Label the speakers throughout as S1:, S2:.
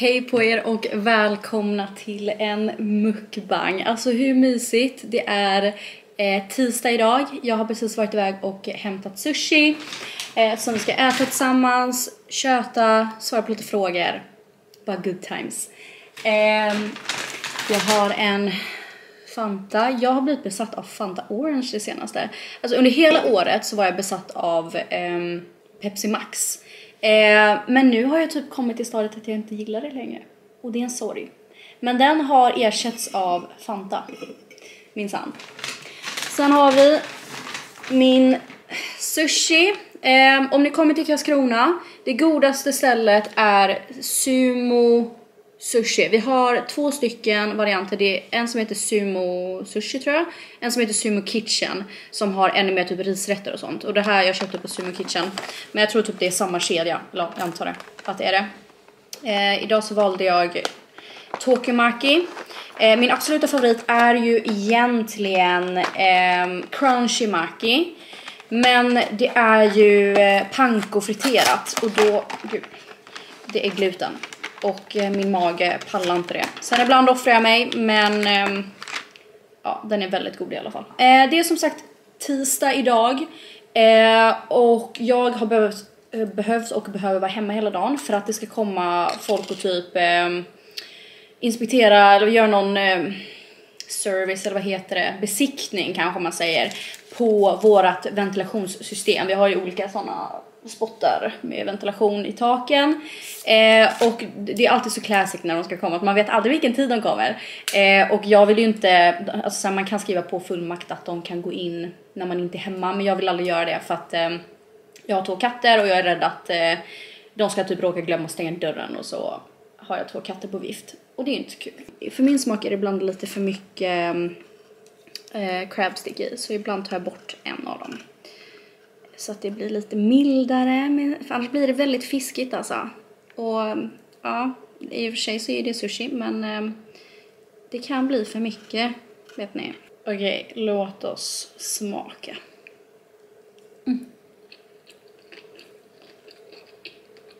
S1: Hej på er och välkomna till en mukbang. Alltså hur mysigt? Det är eh, tisdag idag. Jag har precis varit iväg och hämtat sushi eh, som vi ska äta tillsammans, köta, svara på lite frågor. Bara good times. Eh, jag har en Fanta. Jag har blivit besatt av Fanta Orange det senaste. Alltså under hela året så var jag besatt av ehm, Pepsi Max. Eh, men nu har jag typ kommit till stadiet att jag inte gillar det längre. Och det är en sorg. Men den har ersatts av Fanta. Minsann. Sen har vi min sushi. Eh, om ni kommer till Karlskrona, det godaste stället är Sumo Sushi. Vi har två stycken varianter. Det är en som heter Sumo Sushi tror jag. En som heter Sumo Kitchen som har ännu mer typ risrätter och sånt. Och det här jag köpte på Sumo Kitchen. Men jag tror typ det är samma kedja. Eller jag antar det. Att det är det. Eh, idag så valde jag Tokimaki. Eh, min absoluta favorit är ju egentligen eh, Crunchy Maki. Men det är ju eh, panko friterat och då, gud, det är gluten och eh, min mage pallar inte det. Sen ibland offrar jag mig men ehm, ja, den är väldigt god i alla fall. Eh, det är som sagt tisdag idag eh, och jag har behövt, behövt behövs och behöver vara hemma hela dagen för att det ska komma folk och typ ehm, inspektera eller göra någon ehm, service eller vad heter det, besiktning kanske man säger på vårat ventilationssystem. Vi har ju olika sådana spottar med ventilation i taken. Eh, och det är alltid så classic när de ska komma, att man vet aldrig vilken tid de kommer. Eh, och jag vill ju inte, alltså man kan skriva på fullmakt att de kan gå in när man inte är hemma, men jag vill aldrig göra det för att eh, jag har två katter och jag är rädd att eh, de ska typ råka glömma att stänga dörren och så har jag två katter på vift. Och det är ju inte kul. För min smak är det ibland lite för mycket eh, crabstick i, så ibland tar jag bort en av dem. Så att det blir lite mildare, men för annars blir det väldigt fiskigt alltså. Och ja, i och för sig så är det sushi, men eh, det kan bli för mycket, vet ni. Okej, låt oss smaka. Mm.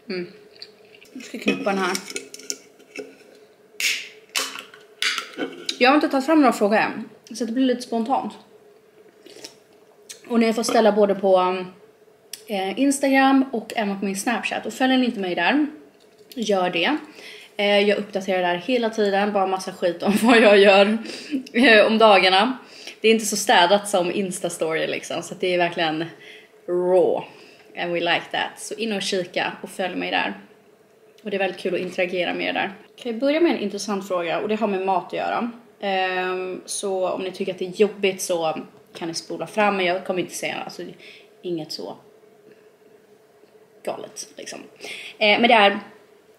S1: Mm. Jag ska knuppa den här. Jag har inte tagit fram några frågor än, så det blir lite spontant. Och ni får ställa både på eh, Instagram och även på min Snapchat. Och följer ni inte mig där, gör det. Eh, jag uppdaterar där hela tiden, bara massa skit om vad jag gör eh, om dagarna. Det är inte så städat som Insta-story liksom, så det är verkligen raw. And we like that. Så in och kika och följ mig där. Och det är väldigt kul att interagera med er där. Kan jag börja med en intressant fråga och det har med mat att göra. Um, så om ni tycker att det är jobbigt så kan ni spola fram men jag kommer inte säga alltså, inget så galet liksom. Eh, men det är,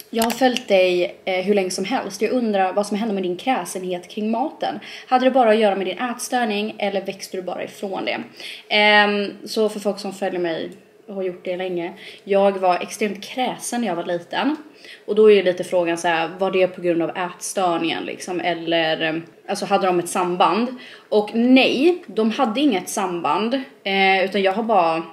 S1: jag har följt dig eh, hur länge som helst. Jag undrar vad som hände med din kräsenhet kring maten. Hade det bara att göra med din ätstörning eller växte du bara ifrån det? Eh, så för folk som följer mig och har gjort det länge. Jag var extremt kräsen när jag var liten. Och då är ju lite frågan så här, var det på grund av ätstörningen liksom eller alltså hade de ett samband? Och nej, de hade inget samband eh, utan jag har bara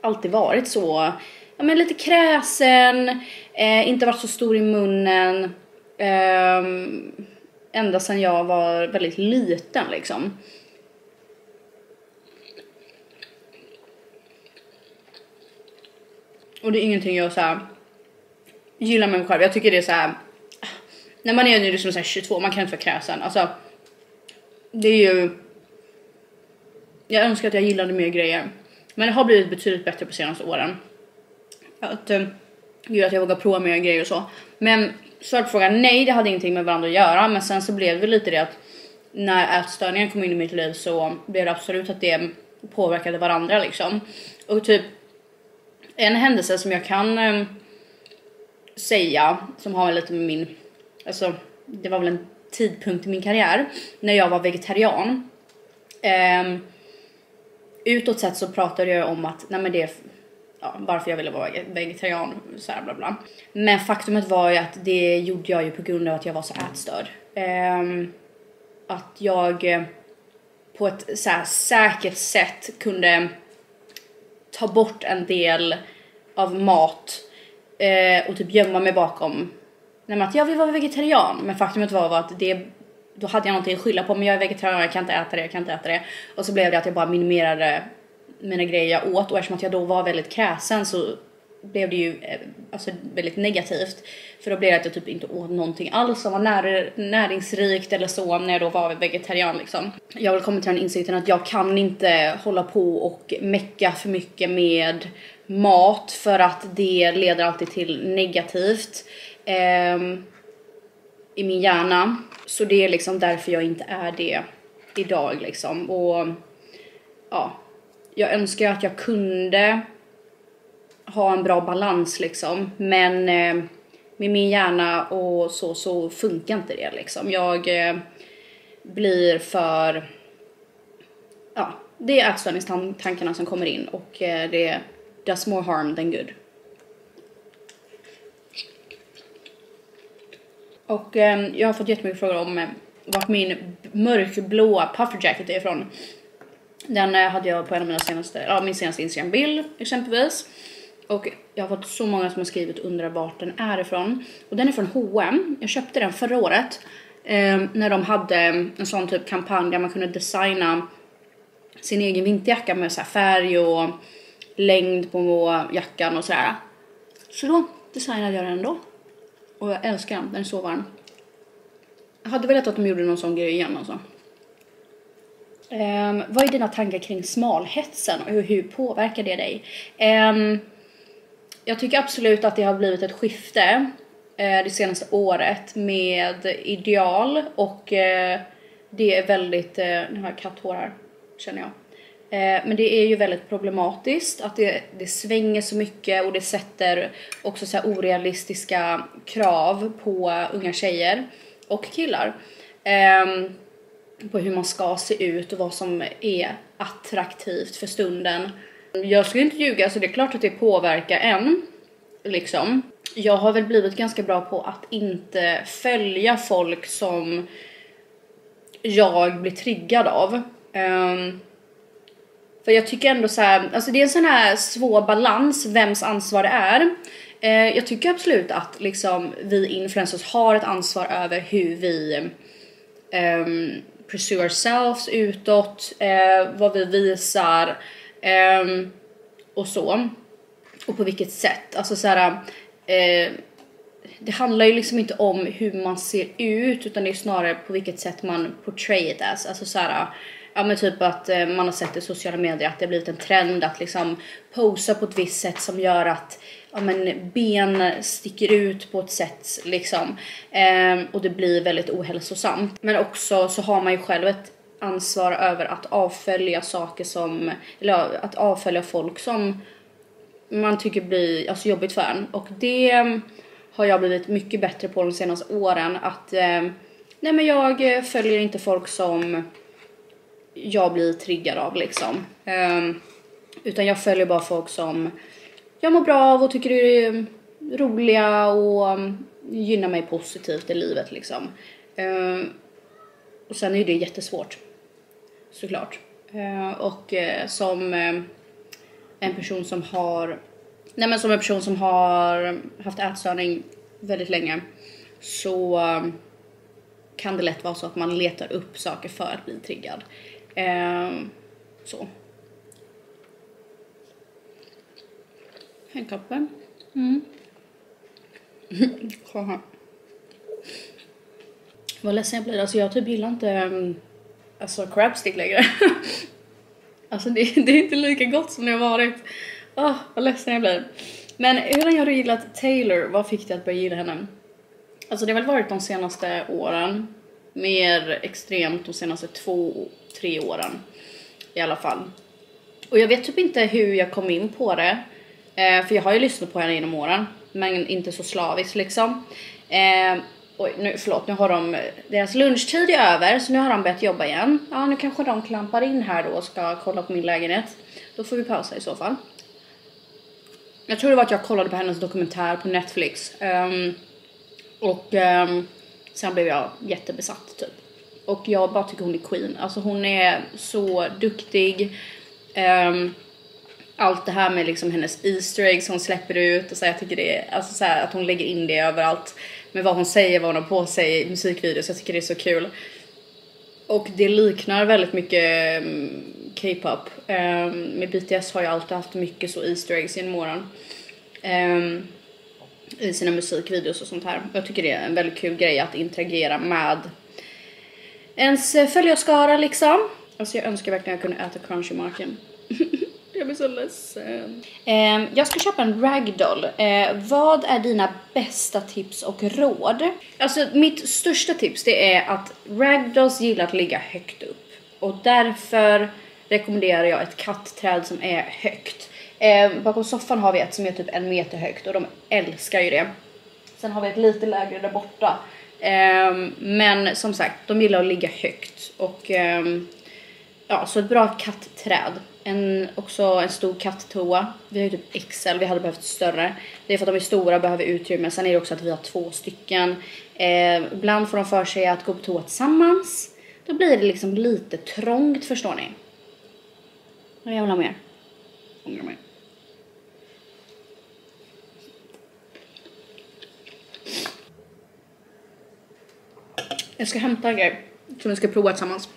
S1: alltid varit så, ja men lite kräsen, eh, inte varit så stor i munnen. Eh, ända sedan jag var väldigt liten liksom. Och det är ingenting jag så här, gillar med mig själv. Jag tycker det är så här. När man är nu liksom så 22, man kan inte vara kräsen. Alltså, det är ju... Jag önskar att jag gillade mer grejer. Men det har blivit betydligt bättre på senaste åren. Att, uh, att jag vågar prova mer grejer och så. Men svar på frågan, nej det hade ingenting med varandra att göra. Men sen så blev det lite det att när ätstörningen kom in i mitt liv så blev det absolut att det påverkade varandra liksom. Och typ en händelse som jag kan eh, säga som har lite med min, alltså det var väl en tidpunkt i min karriär när jag var vegetarian. Eh, utåt sett så pratade jag om att nej men det är ja, varför jag ville vara vegetarian så här bla bla. Men faktumet var ju att det gjorde jag ju på grund av att jag var så ätstörd. Eh, att jag eh, på ett så här säkert sätt kunde ta bort en del av mat eh, och typ gömma mig bakom Nej men att jag vill vara vegetarian men faktumet var att det då hade jag någonting att skylla på men jag är vegetarian, jag kan inte äta det, jag kan inte äta det. Och så blev det att jag bara minimerade mina grejer jag åt och eftersom att jag då var väldigt kräsen så blev det ju eh, alltså, väldigt negativt. För då blev det att jag typ inte åt någonting alls som var när, näringsrikt eller så när jag då var vegetarian liksom. Jag har väl kommit till den insikten att jag kan inte hålla på och mecka för mycket med mat för att det leder alltid till negativt eh, i min hjärna. Så det är liksom därför jag inte är det idag liksom. Och ja, jag önskar att jag kunde ha en bra balans liksom. Men eh, med min hjärna och så, så funkar inte det liksom. Jag eh, blir för... Ja, det är ätstörningstankarna som kommer in och eh, det does more harm than good. Och eh, jag har fått jättemycket frågor om eh, vart min mörkblåa pufferjacket är ifrån. Den eh, hade jag på en av mina senaste, ja min senaste Instagram-bild exempelvis. Och jag har fått så många som har skrivit och undrar vart den är ifrån. Och den är från H&M. Jag köpte den förra året. Eh, när de hade en sån typ kampanj där man kunde designa sin egen vinterjacka med så färg och längd på jackan och sådär. Så då designade jag den då. Och jag älskar den, den är så varm. Jag hade velat att de gjorde någon sån grej igen alltså. Um, vad är dina tankar kring smalhetsen och hur, hur påverkar det dig? Um, jag tycker absolut att det har blivit ett skifte eh, det senaste året med ideal och eh, det är väldigt, eh, nu har jag katthår här känner jag. Men det är ju väldigt problematiskt att det, det svänger så mycket och det sätter också så orealistiska krav på unga tjejer och killar. Ehm, på hur man ska se ut och vad som är attraktivt för stunden. Jag skulle inte ljuga så det är klart att det påverkar en liksom. Jag har väl blivit ganska bra på att inte följa folk som jag blir triggad av. Um, för jag tycker ändå så här, alltså det är en sån här svår balans vems ansvar det är. Uh, jag tycker absolut att liksom vi influencers har ett ansvar över hur vi um, pursue ourselves utåt, eh, vad vi visar eh, och så. Och på vilket sätt. Alltså så här, eh, det handlar ju liksom inte om hur man ser ut utan det är snarare på vilket sätt man portray it as. Alltså så här, ja men typ att eh, man har sett i sociala medier att det har blivit en trend att liksom posa på ett visst sätt som gör att ja, men ben sticker ut på ett sätt liksom. Eh, och det blir väldigt ohälsosamt. Men också så har man ju själv ett ansvar över att avfölja saker som, eller att avfölja folk som man tycker blir alltså, jobbigt för en. Och det mm, har jag blivit mycket bättre på de senaste åren att eh, nej men jag eh, följer inte folk som jag blir triggad av liksom. Um, utan jag följer bara folk som jag mår bra av och tycker är mm, roliga och um, gynnar mig positivt i livet liksom. Uh, och sen är ju det jättesvårt. Såklart. Eh, och eh, som eh, en person som har Nej men som en person som har haft ätstörning väldigt länge så kan det lätt vara så att man letar upp saker för att bli triggad. så. Hängkappen. Mm. Vad ledsen jag blir. Alltså jag typ gillar inte um, alltså crabstick längre. alltså det, det, är inte lika gott som det har varit. Åh, oh, vad ledsen jag blir. Men hur länge har du gillat Taylor? Vad fick dig att börja gilla henne? Alltså det har väl varit de senaste åren. Mer extremt de senaste två, tre åren. I alla fall. Och jag vet typ inte hur jag kom in på det. Eh, för jag har ju lyssnat på henne genom åren. Men inte så slaviskt liksom. Eh, oj, nu, förlåt, nu har de, deras lunchtid är över så nu har de börjat jobba igen. Ja, nu kanske de klampar in här då och ska kolla på min lägenhet. Då får vi pausa i så fall. Jag tror det var att jag kollade på hennes dokumentär på Netflix. Um, och um, sen blev jag jättebesatt typ. Och jag bara tycker hon är queen. Alltså hon är så duktig. Um, allt det här med liksom hennes Easter eggs hon släpper ut och så jag tycker det är, alltså så här, att hon lägger in det överallt. med vad hon säger, vad hon har på sig i musikvideos. Jag tycker det är så kul. Och det liknar väldigt mycket mm, K-pop. Um, med BTS har ju alltid haft mycket så Easter eggs genom åren. Um, I sina musikvideos och sånt här. Jag tycker det är en väldigt kul grej att interagera med ens följarskara liksom. Alltså jag önskar verkligen att jag kunde äta crunchy-marken. jag blir så ledsen. Eh, jag ska köpa en ragdoll. Eh, vad är dina bästa tips och råd? Alltså mitt största tips det är att ragdolls gillar att ligga högt upp. Och därför rekommenderar jag ett kattträd som är högt. Eh, bakom soffan har vi ett som är typ en meter högt och de älskar ju det. Sen har vi ett lite lägre där borta. Men som sagt, de gillar att ligga högt och ehm, ja, så ett bra kattträd. En, också en stor katttoa. Vi har ju typ XL, vi hade behövt större. Det är för att de är stora och behöver utrymme. Sen är det också att vi har två stycken. Eh, ibland får de för sig att gå på toa tillsammans. Då blir det liksom lite trångt förstår ni. Jag vill ha mer. Ångrar mig. Jag ska hämta en grej som vi ska prova tillsammans.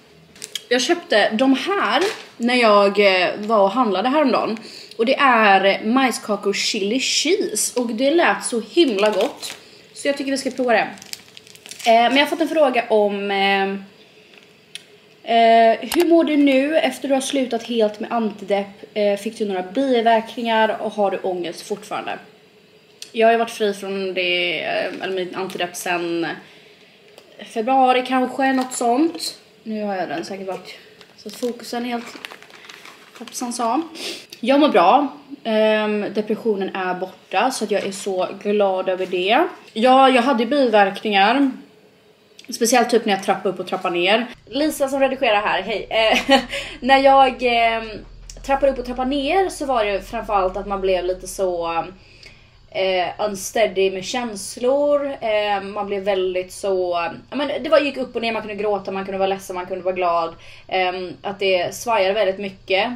S1: Jag köpte de här när jag eh, var och handlade häromdagen. Och det är eh, majskakor chili cheese och det lät så himla gott. Så jag tycker vi ska prova det. Eh, men jag har fått en fråga om eh, eh, hur mår du nu efter du har slutat helt med antidepp? Eh, fick du några biverkningar och har du ångest fortfarande? Jag har ju varit fri från det, eller min antidepp sen februari kanske, något sånt. Nu har jag den säkert varit så att fokusen helt hoppsan sa. Jag mår bra. Um, depressionen är borta så att jag är så glad över det. Ja, jag hade biverkningar. Speciellt typ när jag trappar upp och trappar ner. Lisa som redigerar här, hej. Eh, när jag eh, trappar upp och trappar ner så var det framförallt att man blev lite så eh, unsteady med känslor. Eh, man blev väldigt så, ja men det var, gick upp och ner, man kunde gråta, man kunde vara ledsen, man kunde vara glad. Eh, att det svajade väldigt mycket.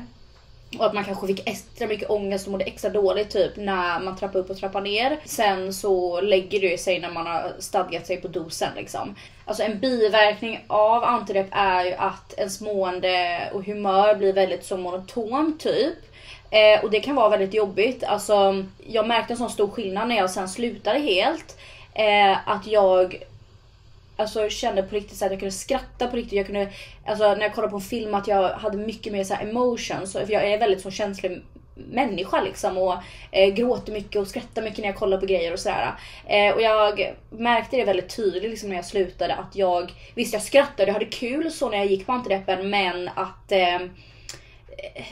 S1: Och att man kanske fick extra mycket ångest och mådde extra dåligt typ när man trappade upp och trappade ner. Sen så lägger det sig när man har stadgat sig på dosen liksom. Alltså en biverkning av antidepp är ju att ens mående och humör blir väldigt så monotont typ. Eh, och det kan vara väldigt jobbigt. Alltså, jag märkte en sån stor skillnad när jag sen slutade helt. Eh, att jag alltså, kände på riktigt så att jag kunde skratta på riktigt. Jag kunde, alltså, när jag kollade på en film att jag hade mycket mer så här emotions. För jag är väldigt så känslig människa liksom och eh, gråter mycket och skrattar mycket när jag kollar på grejer och sådär. Eh, och jag märkte det väldigt tydligt liksom när jag slutade att jag, visst jag skrattade och hade kul så när jag gick på antideppen men att eh,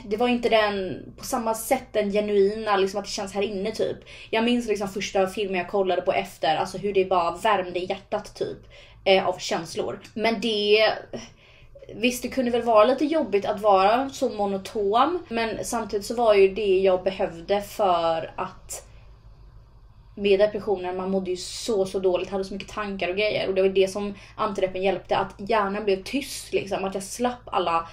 S1: det var inte den på samma sätt den genuina, liksom att det känns här inne typ. Jag minns liksom första filmen jag kollade på efter, alltså hur det bara värmde i hjärtat typ. Eh, av känslor. Men det... Visst det kunde väl vara lite jobbigt att vara så monotom. Men samtidigt så var ju det jag behövde för att med depressionen, man mådde ju så så dåligt, hade så mycket tankar och grejer. Och det var det som antideppen hjälpte, att hjärnan blev tyst liksom. Att jag slapp alla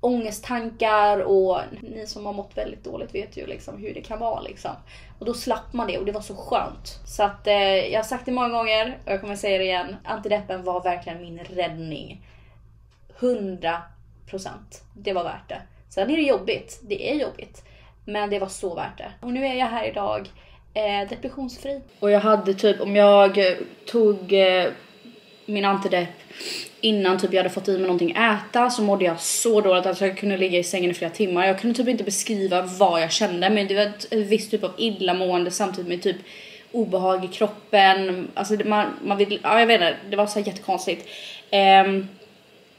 S1: ångesttankar och ni som har mått väldigt dåligt vet ju liksom hur det kan vara liksom. Och då slapp man det och det var så skönt. Så att eh, jag har sagt det många gånger och jag kommer säga det igen. Antideppen var verkligen min räddning. 100% Det var värt det. Sen är det jobbigt. Det är jobbigt. Men det var så värt det. Och nu är jag här idag eh, depressionsfri. Och jag hade typ om jag tog eh, min antidepp innan typ jag hade fått i mig någonting äta så mådde jag så dåligt att jag kunde ligga i sängen i flera timmar. Jag kunde typ inte beskriva vad jag kände men det var ett visst typ av illamående samtidigt med typ obehag i kroppen. Alltså man, man vill, ja jag vet inte, det var så jättekonstigt. Um,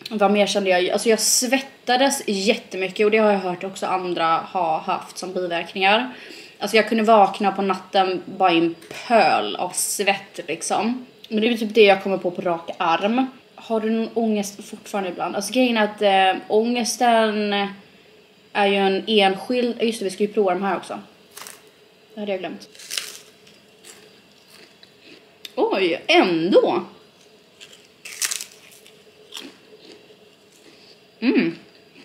S1: vad mer kände jag? Alltså jag svettades jättemycket och det har jag hört också andra ha haft som biverkningar. Alltså jag kunde vakna på natten bara i en pöl av svett liksom. Men det är typ det jag kommer på på rak arm. Har du någon ångest fortfarande ibland? Alltså grejen är att äh, ångesten eh, är ju en enskild... Just det, vi ska ju prova de här också. Det hade jag glömt. Oj, ändå! Mm,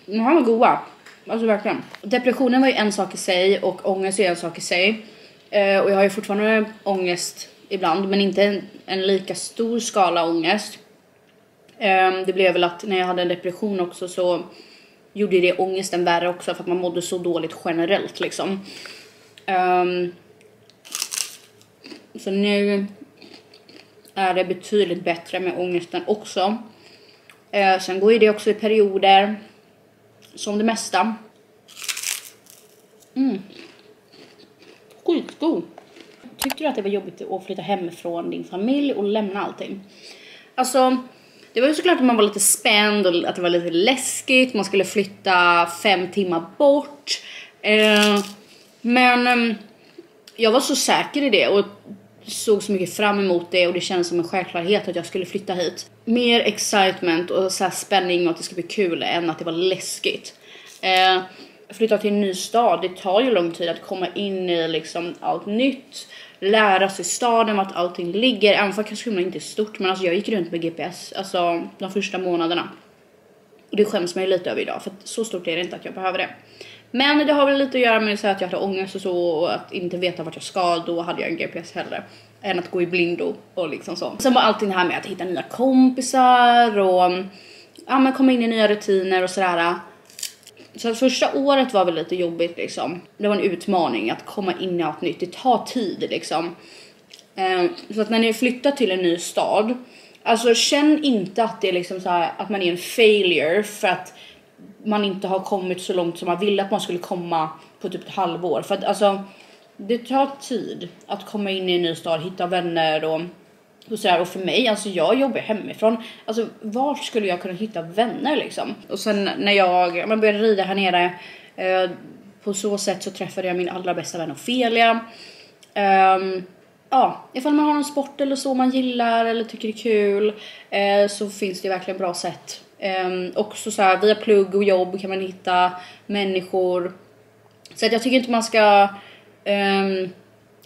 S1: de här var goda. Alltså verkligen. Depressionen var ju en sak i sig och ångest är en sak i sig. Eh, och jag har ju fortfarande ångest ibland men inte en, en lika stor skala ångest. Ehm, det blev väl att när jag hade en depression också så gjorde det ångesten värre också för att man mådde så dåligt generellt liksom. Ehm, så nu är det betydligt bättre med ångesten också. Ehm, sen går ju det också i perioder, som det mesta. Mm. Skitgod. Tyckte du att det var jobbigt att flytta hemifrån din familj och lämna allting? Alltså, det var ju såklart att man var lite spänd och att det var lite läskigt. Man skulle flytta fem timmar bort. Eh, men eh, jag var så säker i det och såg så mycket fram emot det och det kändes som en självklarhet att jag skulle flytta hit. Mer excitement och så spänning och att det skulle bli kul än att det var läskigt. Eh, flytta till en ny stad, det tar ju lång tid att komma in i liksom allt nytt, lära sig staden, vart allting ligger, även fast Karlskrona inte är stort, men alltså jag gick runt med GPS, alltså de första månaderna. Och det skäms mig lite över idag, för så stort är det inte att jag behöver det. Men det har väl lite att göra med att jag hade ångest och så och att inte veta vart jag ska, då hade jag en GPS hellre. Än att gå i blindo och liksom så. Sen var allting det här med att hitta nya kompisar och ja, men komma in i nya rutiner och sådär. Så första året var väl lite jobbigt liksom. Det var en utmaning att komma in i allt nytt. Det tar tid liksom. Eh, så att när ni flyttar till en ny stad, alltså känn inte att det är liksom så här, att man är en failure för att man inte har kommit så långt som man ville att man skulle komma på typ ett halvår. För att alltså, det tar tid att komma in i en ny stad, hitta vänner och och, så här, och för mig, alltså jag jobbar hemifrån. Alltså vart skulle jag kunna hitta vänner liksom? Och sen när jag man började rida här nere, eh, på så sätt så träffade jag min allra bästa vän Ofelia. Um, ja, ifall man har någon sport eller så man gillar eller tycker det är kul eh, så finns det verkligen bra sätt. Ehm, um, också så här, via plugg och jobb kan man hitta människor. Så att jag tycker inte man ska um,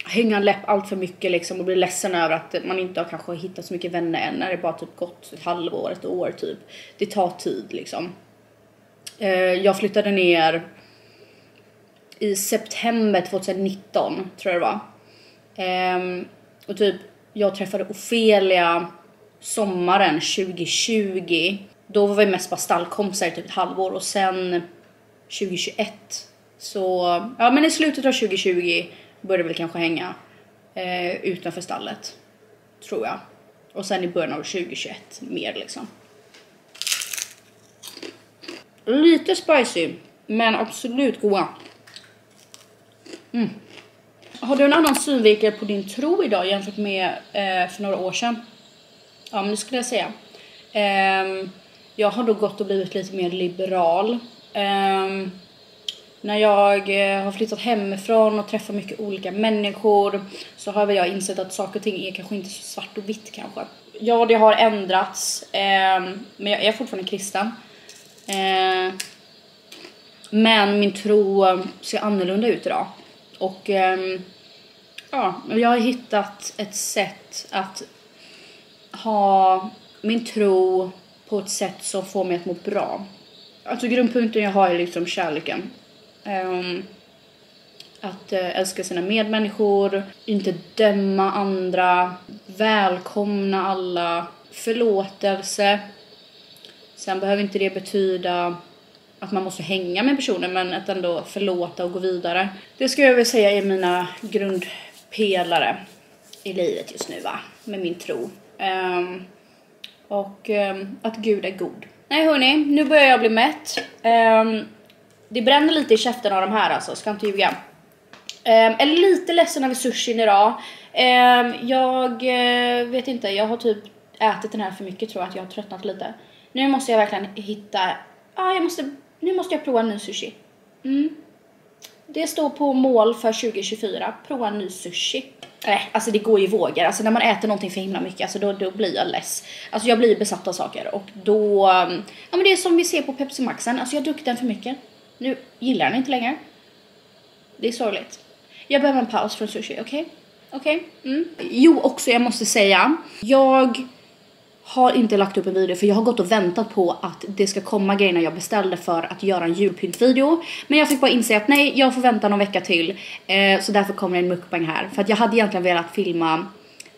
S1: hänga en läpp allt för mycket liksom och bli ledsen över att man inte har kanske hittat så mycket vänner än när det bara typ gått ett halvår, ett år typ. Det tar tid liksom. Eh, jag flyttade ner i september 2019 tror jag det var. Ehm, och typ jag träffade Ofelia sommaren 2020 då var vi mest bara stallkompisar i typ ett halvår och sen 2021 så, ja men i slutet av 2020 började väl kanske hänga eh, utanför stallet. Tror jag. Och sen i början av 2021 mer liksom. Lite spicy, men absolut goda. Mm. Har du en annan synvinkel på din tro idag jämfört med eh, för några år sedan? Ja, men det skulle jag säga. Eh, jag har då gått och blivit lite mer liberal. Um, när jag eh, har flyttat hemifrån och träffat mycket olika människor så har väl jag insett att saker och ting är kanske inte så svart och vitt kanske. Ja, det har ändrats, ehm, men jag är fortfarande kristen. Ehm, men min tro ser annorlunda ut idag. Och ehm, ja, jag har hittat ett sätt att ha min tro på ett sätt som får mig att må bra. Alltså grundpunkten jag har är liksom kärleken. Um, att uh, älska sina medmänniskor, inte döma andra, välkomna alla, förlåtelse. Sen behöver inte det betyda att man måste hänga med personen men att ändå förlåta och gå vidare. Det ska jag väl säga är mina grundpelare i livet just nu va, med min tro. Um, och um, att Gud är god. Nej hörni, nu börjar jag bli mätt. Um, det bränner lite i käften av de här alltså, ska inte ljuga. Um, är lite ledsen över sushin idag. Um, jag uh, vet inte, jag har typ ätit den här för mycket tror jag att jag har tröttnat lite. Nu måste jag verkligen hitta, ah, jag måste, nu måste jag prova en ny sushi. Mm. Det står på mål för 2024, prova en ny sushi. Nej, äh, alltså det går ju vågor. Alltså när man äter någonting för himla mycket, alltså då, då blir jag less. Alltså jag blir besatt av saker och då, ehm, ja men det är som vi ser på Pepsi Maxen, alltså jag har druckit den för mycket. Nu gillar han inte längre. Det är sorgligt. Jag behöver en paus från sushi, okej? Okay? Okej? Okay? Mm. Jo, också jag måste säga, jag har inte lagt upp en video för jag har gått och väntat på att det ska komma grejerna jag beställde för att göra en julpyntvideo. Men jag fick bara inse att nej, jag får vänta någon vecka till. Eh, så därför kommer det en mukbang här. För att jag hade egentligen velat filma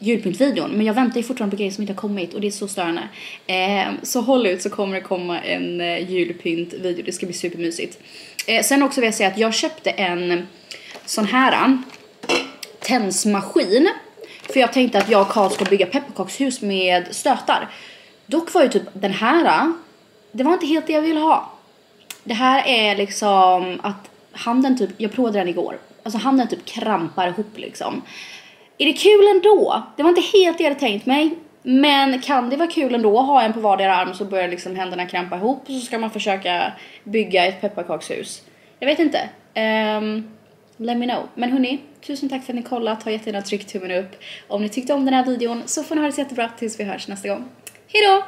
S1: julpyntvideon. Men jag väntar ju fortfarande på grejer som inte har kommit och det är så störande. Eh, så håll ut så kommer det komma en eh, julpyntvideo, det ska bli supermysigt. Eh, sen också vill jag säga att jag köpte en sån här eh, tensmaskin. För jag tänkte att jag och Karl ska bygga pepparkakshus med stötar. Dock var ju typ den här, eh, det var inte helt det jag ville ha. Det här är liksom att handen typ, jag provade den igår. Alltså handen typ krampar ihop liksom. Är det kul ändå? Det var inte helt det jag hade tänkt mig. Men kan det vara kul ändå att ha en på vardera arm så börjar liksom händerna krampa ihop och så ska man försöka bygga ett pepparkakshus. Jag vet inte. Um, let me know. Men hörni, tusen tack för att ni kollat. Ha jättegärna tryckt tummen upp. Om ni tyckte om den här videon så får ni ha det så jättebra tills vi hörs nästa gång. Hejdå!